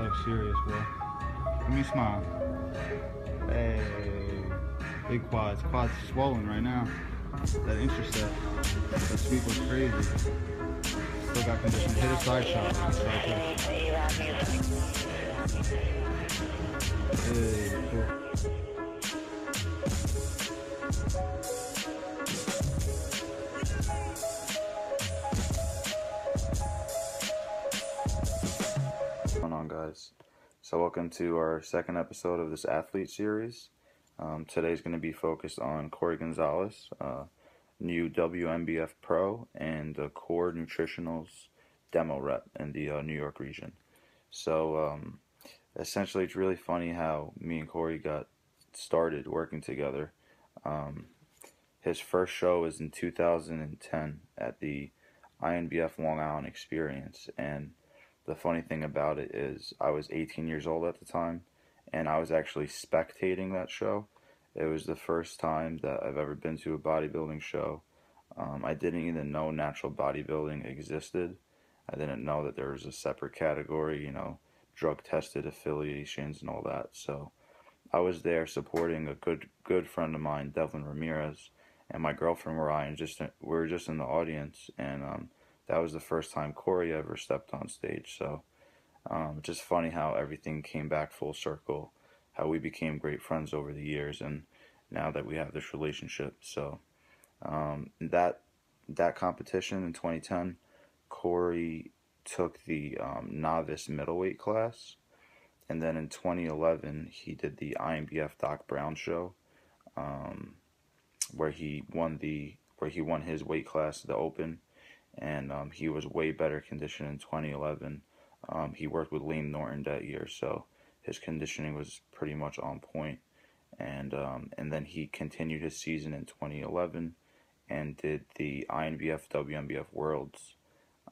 Look serious, bro. Let me smile. Hey, big quads. Quads swollen right now. That intercept, that sweep was crazy. Still got condition. Hit a side shot. Hey, cool. Guys? So, welcome to our second episode of this athlete series. Um, today's going to be focused on Korey Gonzalez, uh, new WNBF pro, and Core Nutritionals demo rep in the uh, New York region. So, um, essentially, it's really funny how me and Korey got started working together. Um, his first show was in 2010 at the INBF Long Island Experience, and the funny thing about it is I was 18 years old at the time and I was actually spectating that show. It was the first time that I've ever been to a bodybuilding show. Um, I didn't even know natural bodybuilding existed. I didn't know that there was a separate category, you know, drug tested affiliations and all that. So I was there supporting a good good friend of mine, Devlin Ramirez, and my girlfriend Mariah. Just we were just in the audience, and um, that was the first time Korey ever stepped on stage. So, um, just funny how everything came back full circle, how we became great friends over the years, and now that we have this relationship. So, um, that that competition in 2010, Korey took the um, novice middleweight class, and then in 2011 he did the INBF Doc Brown show, um, where he won the where he won his weight class, the Open and um, he was way better conditioned in 2011. Um, he worked with Layne Norton that year, so his conditioning was pretty much on point. And um, and then he continued his season in 2011 and did the INBF WNBF Worlds,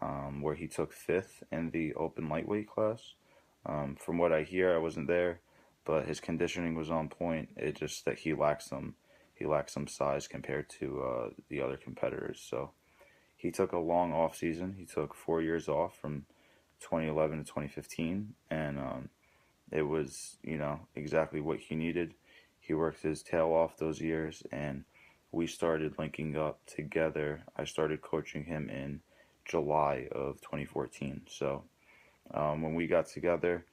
um, where he took fifth in the open lightweight class. Um, from what I hear, I wasn't there, but his conditioning was on point. It just that he lacks some he lacks some size compared to uh, the other competitors. So he took a long off season. He took four years off from 2011 to 2015, and um, it was you know exactly what he needed. He worked his tail off those years, and we started linking up together. I started coaching him in July of 2014. So um, when we got together,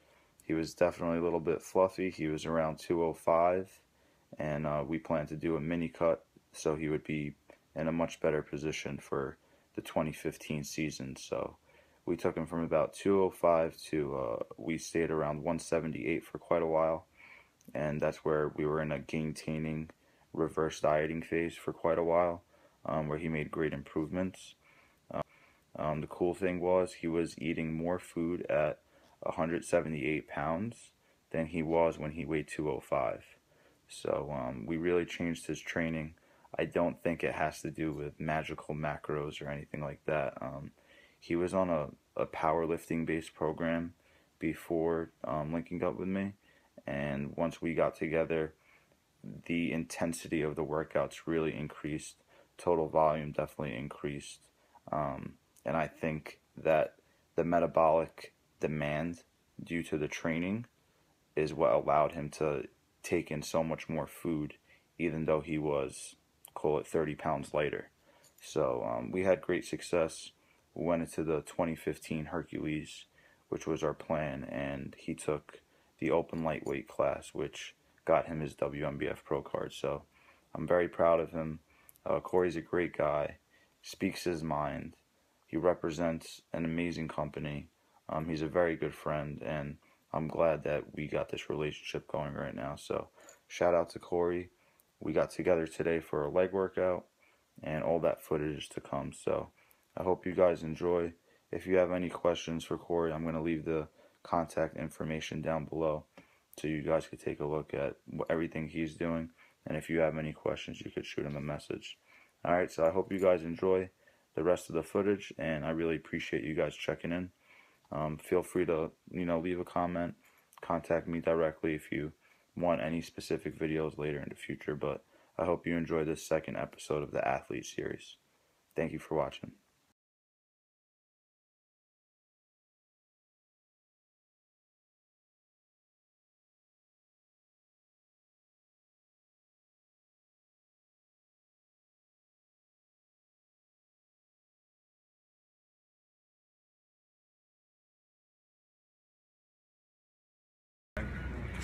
he was definitely a little bit fluffy. He was around 205, and uh, we planned to do a mini cut so he would be in a much better position for the 2015 season. So we took him from about 205 to uh, we stayed around 178 for quite a while, and that's where we were in a gaintaining, reverse dieting phase for quite a while, um, where he made great improvements. Um, um, the cool thing was he was eating more food at 178 pounds than he was when he weighed 205. So um, we really changed his training I don't think it has to do with magical macros or anything like that. Um, he was on a, a powerlifting based program before um, linking up with me, and once we got together, the intensity of the workouts really increased. Total volume definitely increased, um, and I think that the metabolic demand due to the training is what allowed him to take in so much more food, even though he was call it 30 pounds lighter. So um, we had great success. We went into the 2015 Hercules, which was our plan, and he took the open lightweight class, which got him his WNBF pro card. So I'm very proud of him. Uh, Korey's a great guy, speaks his mind. He represents an amazing company. Um, he's a very good friend, and I'm glad that we got this relationship going right now. So shout out to Korey we got together today for a leg workout and all that footage to come. So I hope you guys enjoy. If you have any questions for Korey, I'm going to leave the contact information down below so you guys could take a look at everything he's doing. And if you have any questions, you could shoot him a message. All right, so I hope you guys enjoy the rest of the footage, and I really appreciate you guys checking in. Um, feel free to you know leave a comment, contact me directly if you want any specific videos later in the future, but I hope you enjoy this second episode of the Athlete Series. Thank you for watching.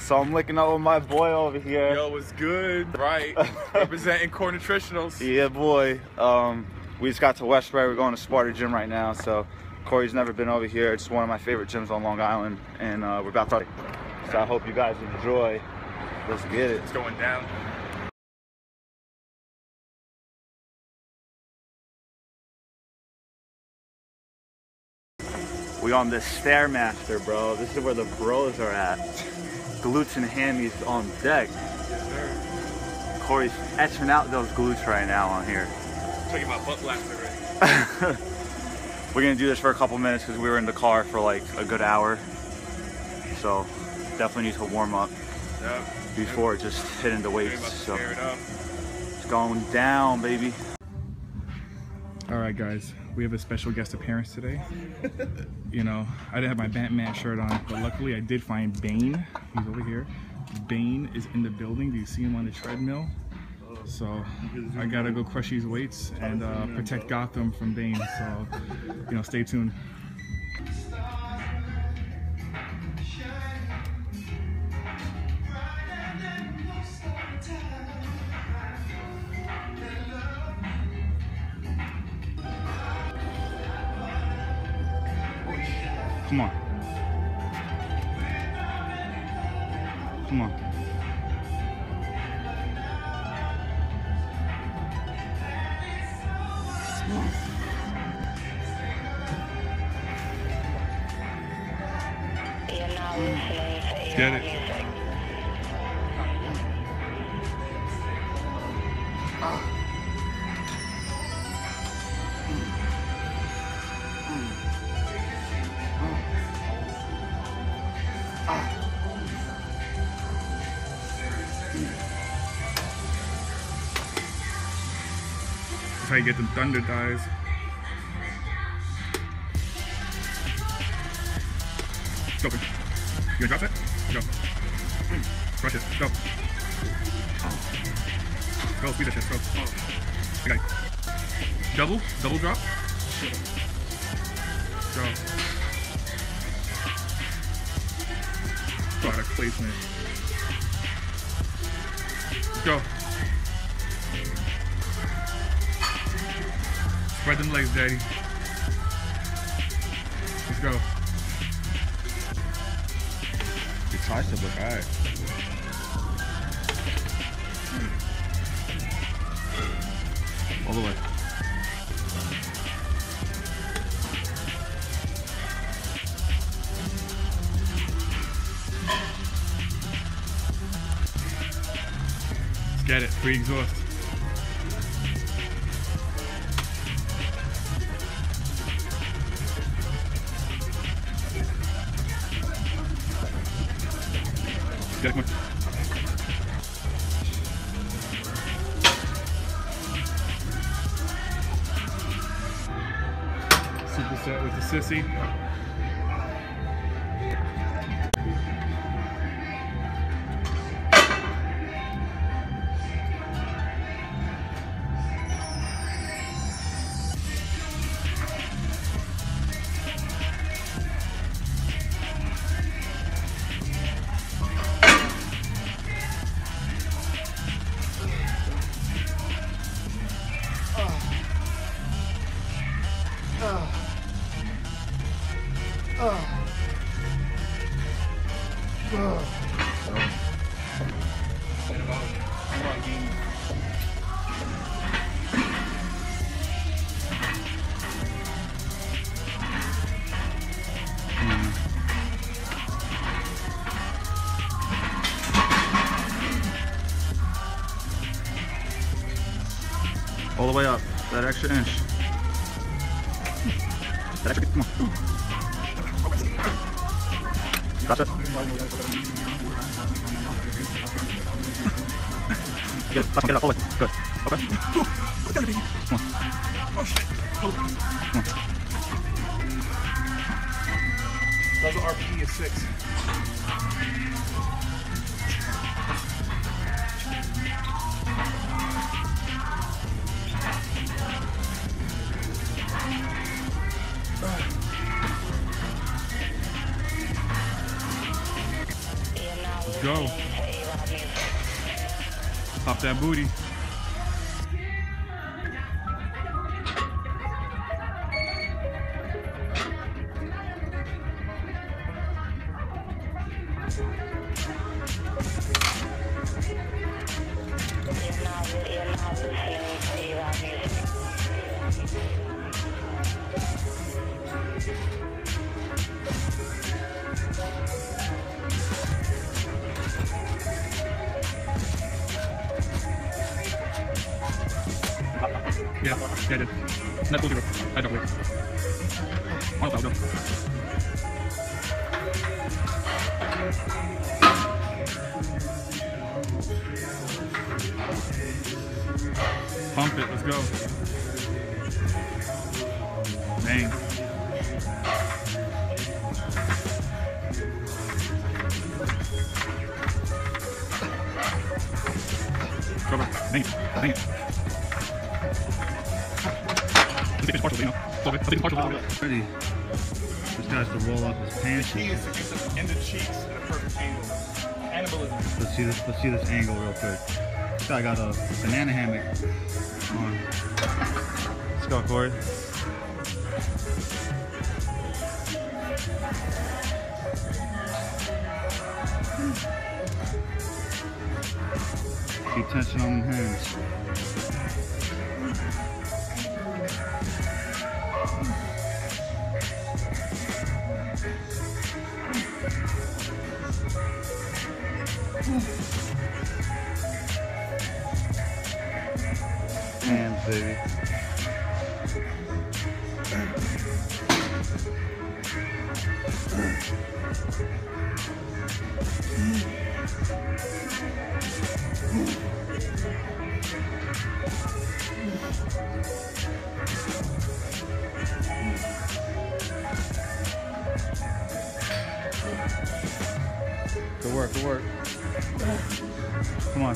So I'm licking up with my boy over here. Yo, what's good? Right. Representing Core Nutritionals. Yeah, boy. Um, we just got to Westbury. We're going to Sparta Gym right now. So Korey's never been over here. It's one of my favorite gyms on Long Island, and uh, we're about to. So I hope you guys enjoy. Let's get it. It's going down. We on the Stairmaster, bro. This is where the bros are at. Glutes and hammies on deck. Yes. Korey's etching out those glutes right now on here. Talking about butt blast already. We're gonna do this for a couple minutes because we were in the car for like a good hour. So definitely need to warm up Yep. before just hitting the weights. about to So it up. it's going down, baby. All right, guys, we have a special guest appearance today. you know, I didn't have my Batman shirt on, but luckily I did find Bane. He's over here. Bane is in the building. Do you see him on the treadmill? So I gotta go crush these weights and uh, protect Gotham from Bane. So, you know, stay tuned. Come on. Come on. That's how you get the thunder dies. Go. You gonna drop that? Go. Crush it. Go. Go, speed that shit. Go. It. Double. Double drop. Go. Product placement. Go. Spread them legs, daddy. Let's go. Your tricep look alright. All the way. Let's get it. Free exhaust. It, come on. Superset with the sissy. All the way up. That extra inch. It. Get it. Get it up. Good. Okay. Come on. Come on. Those are RP is six. Let's go. Pop that booty. Go. Bang. Cover. Bang it. Bang it. Let's take this partial, you know. It's all good. I'll take the partial. Ready. This guy's to roll up his pants. He is to get them in the cheeks at a perfect angle. Cannibalism. Let's see this. Let's see this angle real quick. Guy got a banana hammock on. Let's go, Korey. Keep tension on them hands. Hands, baby. Good work, good work. Come on.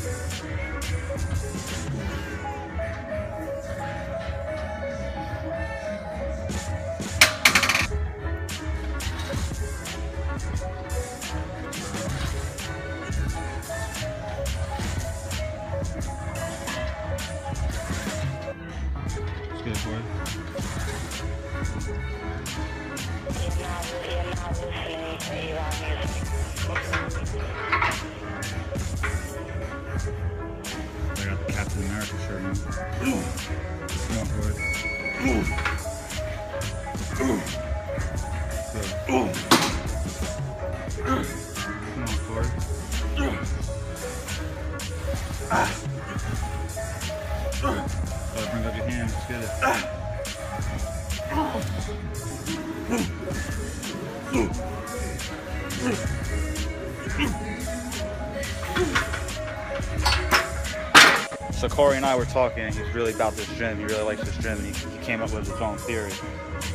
So Korey and I were talking, and he's really about this gym. He really likes this gym, and he, he came up with his own theory.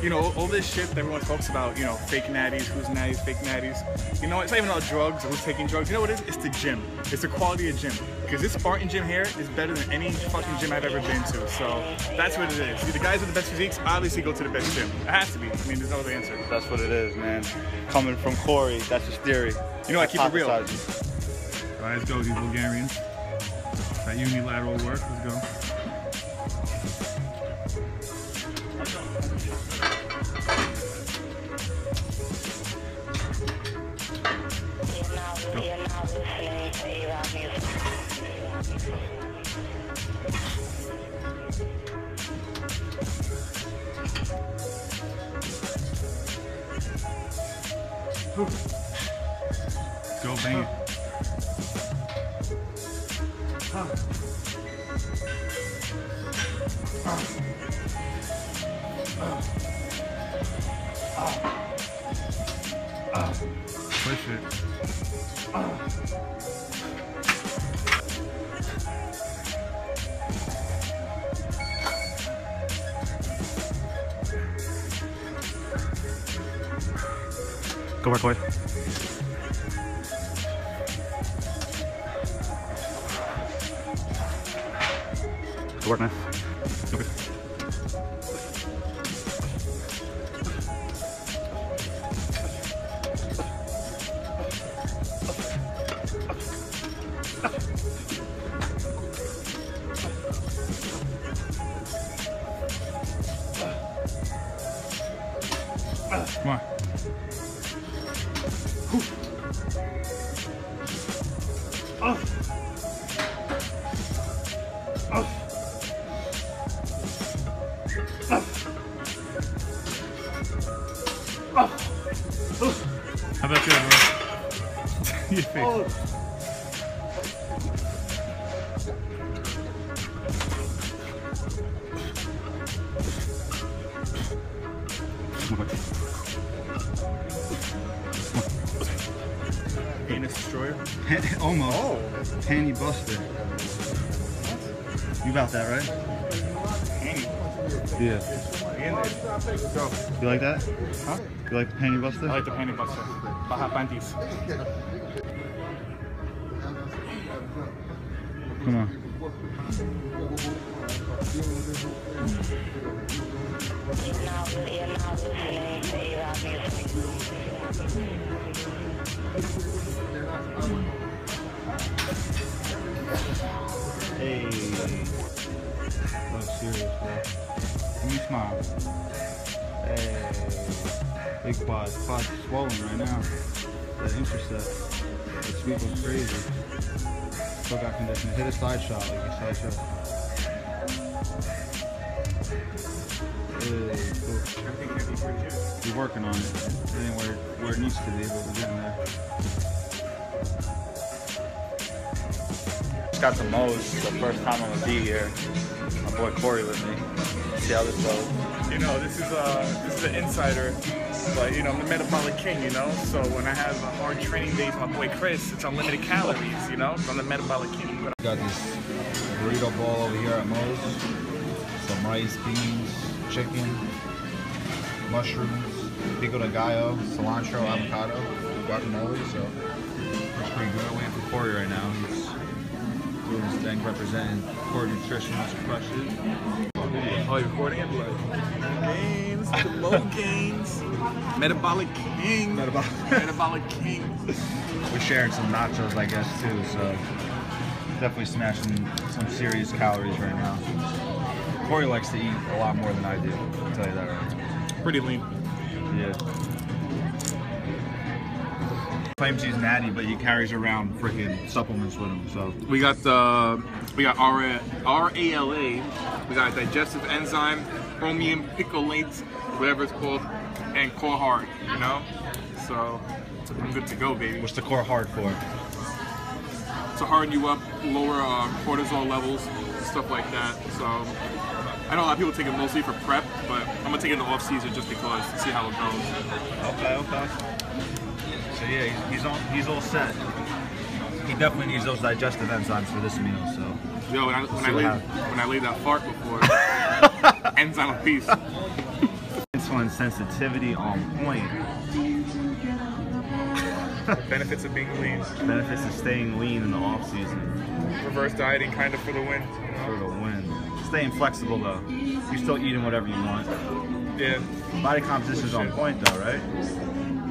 You know, all this shit that everyone talks about, you know, fake natties, who's natties, fake natties. You know, it's not even about drugs or who's taking drugs. You know what it is? It's the gym. It's the quality of gym. Because this Sparta gym here is better than any fucking gym I've ever been to. So that's what it is. The guys with the best physiques obviously go to the best gym. It has to be. I mean, there's no other answer. That's what it is, man. Coming from Korey, that's his theory. You know, I keep it real. All right, let's go, these Bulgarians. That unilateral work. Let's go. Go bang it. Push Almost. Oh. Panty buster. You about that, right? Yeah. Go. You like that? Huh? You like the panty buster? I like the panty buster. Baja panties. Come on. Now, you're Hey. Oh, serious, bro. Let me smile. Hey. Big quad. Quad's swollen right now. That intercept. That sweep was crazy. Still got condition. Hit a side shot, like a side shot. Hey, cool. We're working on it. It ain't where, where it needs to be, but we're getting there. Just got to Moe's the first time I'm gonna be here. My boy Korey with me. See how this goes. You know, this is uh this is an insider, but you know, I'm the metabolic king, you know. So when I have a hard training days, with my boy Chris, it's unlimited calories, you know. So I'm the metabolic king. But Got this burrito bowl over here at Moe's. Some rice, beans, chicken, mushrooms, pico de gallo, cilantro, avocado, guacamole. So it's pretty good. Waiting for Korey right now. He's doing his thing, representing Core Nutrition. It. oh, you're recording it, gains, the low gains, metabolic king, Metabolic. metabolic king. We're sharing some nachos, I guess, too. So definitely smashing some serious calories right now. Korey likes to eat a lot more than I do. I'll tell you that right. Pretty lean. Yeah. Claims he's natty, but he carries around freaking supplements with him. So We got the we got R R A L A. We got digestive enzyme, chromium picolate, whatever it's called, and core hard. You know, so I'm good to go, baby. what's the core hard for? To harden you up, lower uh, cortisol levels, stuff like that. So I know a lot of people take it mostly for prep, but I'm gonna take it in the off season just because to see how it goes. Okay, okay. So yeah, he's, on. He's all set. He definitely needs those digestive enzymes for this meal. So Yo, when I when I laid when I laid that fart before, enzyme a piece. insulin sensitivity on point. Benefits of being lean. Benefits of staying lean in the off season Reverse dieting, kind of for the win. for the win. Staying flexible though. You're still eating whatever you want. Yeah. Body composition's on point though, right?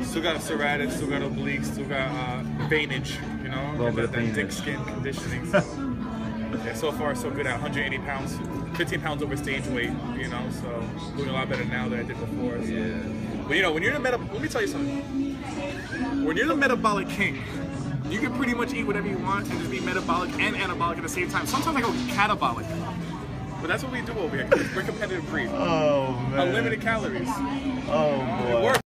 Still got a serratus, still got obliques, still got uh, veinage, you know, a Little bit that, of thick skin conditioning. yeah, so far so good at 180 pounds, 15 pounds over stage weight, you know, so doing a lot better now than I did before. So. Yeah. But you know, when you're in the meta, let me tell you something. When you're the metabolic king, you can pretty much eat whatever you want and just be metabolic and anabolic at the same time. Sometimes I go catabolic. But that's what we do over here. We're competitive breed. Oh man. Unlimited calories. Oh boy.